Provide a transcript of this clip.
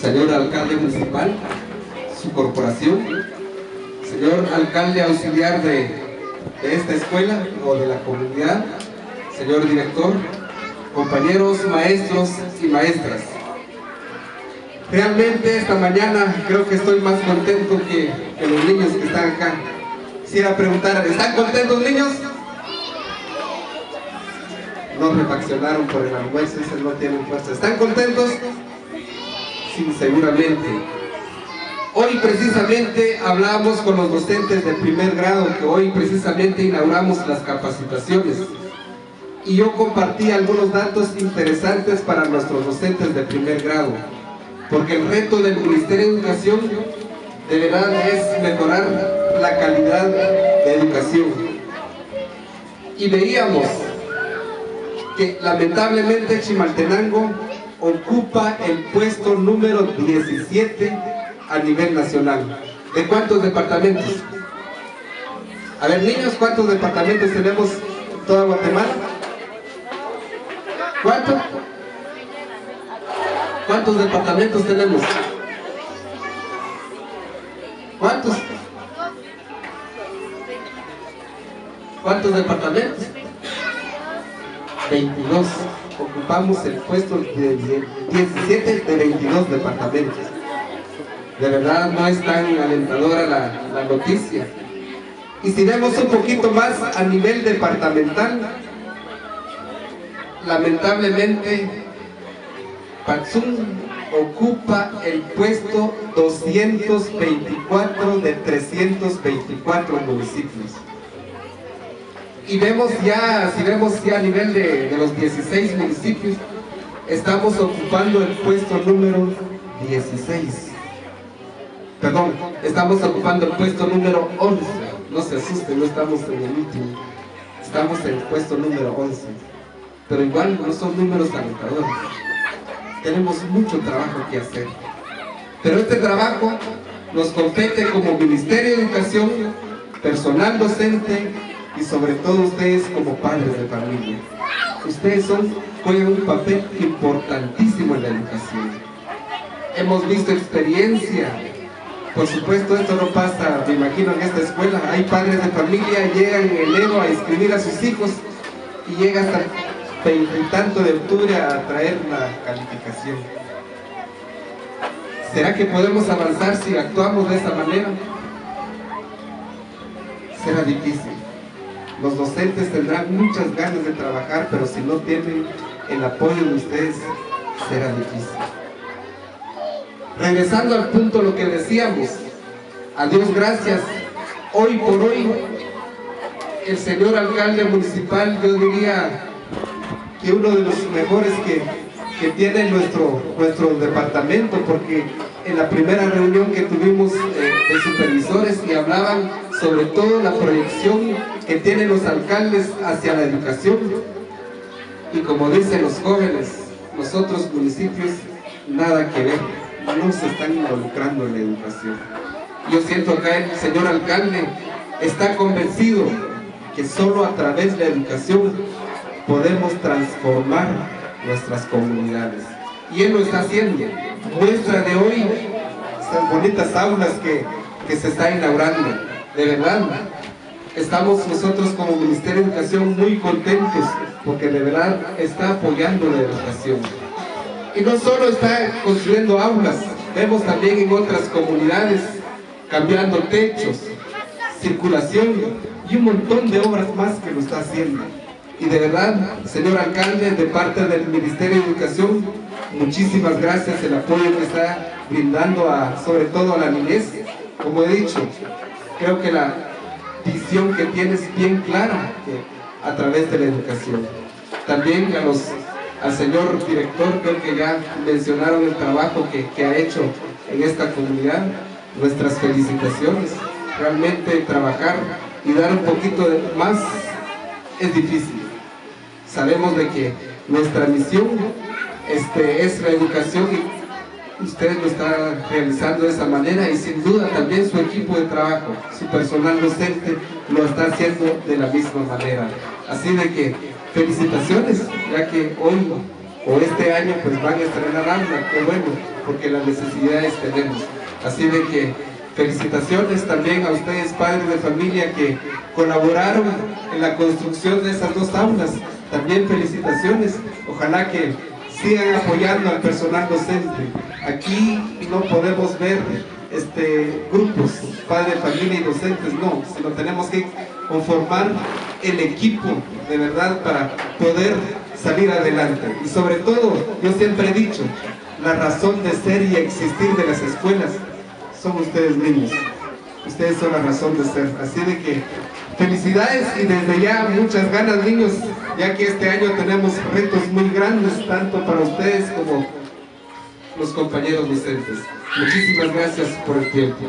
señor alcalde municipal, su corporación, señor alcalde auxiliar de, esta escuela o de la comunidad, señor director, compañeros maestros y maestras. Realmente esta mañana creo que estoy más contento que, los niños que están acá. Quisiera preguntar, ¿están contentos niños? No refaccionaron por el almuerzo, no tienen fuerza. ¿Están contentos? Seguramente. Hoy precisamente hablamos con los docentes de primer grado, que hoy precisamente inauguramos las capacitaciones. Y yo compartí algunos datos interesantes para nuestros docentes de primer grado, porque el reto del Ministerio de Educación de verdad es mejorar la calidad de educación. Y veíamos que lamentablemente Chimaltenango ocupa el puesto número 17 a nivel nacional. ¿De cuántos departamentos? A ver, niños, ¿cuántos departamentos tenemos en toda Guatemala? ¿Cuántos? ¿Cuántos departamentos tenemos? ¿Cuántos? ¿Cuántos departamentos? 22. Ocupamos el puesto de 17 de 22 departamentos. De verdad no es tan alentadora la, la noticia. Y si vemos un poquito más a nivel departamental, lamentablemente Patzún ocupa el puesto 224 de 324 municipios. Y vemos ya, si vemos ya a nivel de, de los 16 municipios, estamos ocupando el puesto número 16. Perdón, estamos ocupando el puesto número 11. No se asusten, no estamos en el último. Estamos en el puesto número 11. Pero igual no son números alentadores. Tenemos mucho trabajo que hacer. Pero este trabajo nos compete como Ministerio de Educación, personal docente y sobre todo ustedes como padres de familia. Ustedes son, juegan un papel importantísimo en la educación. Hemos visto experiencia. Por supuesto, esto no pasa, me imagino, en esta escuela. Hay padres de familia, llegan en enero a inscribir a sus hijos y llega hasta tanto de octubre a traer la calificación. ¿Será que podemos avanzar si actuamos de esa manera? Será difícil. Los docentes tendrán muchas ganas de trabajar, pero si no tienen el apoyo de ustedes, será difícil. Regresando al punto lo que decíamos, a Dios gracias, hoy por hoy, el señor alcalde municipal, yo diría que uno de los mejores que, que tiene nuestro, nuestro departamento, porque en la primera reunión que tuvimos de supervisores y hablaban sobre todo la proyección que tienen los alcaldes hacia la educación. Y como dicen los jóvenes, los otros municipios, nada que ver, no se están involucrando en la educación. Yo siento acá el señor alcalde está convencido que solo a través de la educación podemos transformar nuestras comunidades. Y Él lo está haciendo. Muestra de hoy estas bonitas aulas que, que se está inaugurando. De verdad, estamos nosotros como Ministerio de Educación muy contentos porque de verdad está apoyando la educación. Y no solo está construyendo aulas, vemos también en otras comunidades cambiando techos, circulación y un montón de obras más que lo está haciendo. Y de verdad, señor alcalde, de parte del Ministerio de Educación, muchísimas gracias el apoyo que está brindando a, sobre todo a la niñez. Como he dicho, creo que la visión que tienes bien clara que a través de la educación. También a los, al señor director, creo que ya mencionaron el trabajo que, que ha hecho en esta comunidad. Nuestras felicitaciones. Realmente trabajar y dar un poquito más es difícil. Sabemos de que nuestra misión este, es la educación y usted lo está realizando de esa manera y sin duda también su equipo de trabajo, su personal docente lo está haciendo de la misma manera. Así de que felicitaciones, ya que hoy o este año pues van a estrenar aula, qué bueno, porque las necesidades tenemos. Así de que felicitaciones también a ustedes padres de familia que colaboraron en la construcción de esas dos aulas. También felicitaciones, ojalá que sigan apoyando al personal docente. Aquí no podemos ver este, grupos, padres, familia y docentes, no, sino tenemos que conformar el equipo de verdad para poder salir adelante. Y sobre todo, yo siempre he dicho, la razón de ser y existir de las escuelas son ustedes mismos. Ustedes son la razón de ser. Así de que felicidades y desde ya muchas ganas niños, ya que este año tenemos retos muy grandes, tanto para ustedes como los compañeros docentes. Muchísimas gracias por el tiempo.